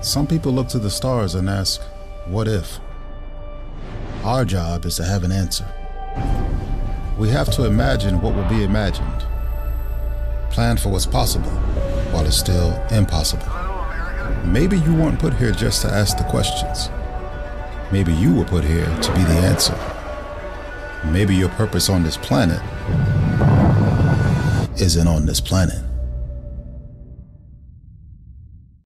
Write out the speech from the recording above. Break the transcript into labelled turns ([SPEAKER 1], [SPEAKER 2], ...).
[SPEAKER 1] Some people look to the stars and ask, What if? Our job is to have an answer. We have to imagine what will be imagined, plan for what's possible while it's still impossible. Maybe you weren't put here just to ask the questions. Maybe you were put here to be the answer. Maybe your purpose on this planet isn't on this planet.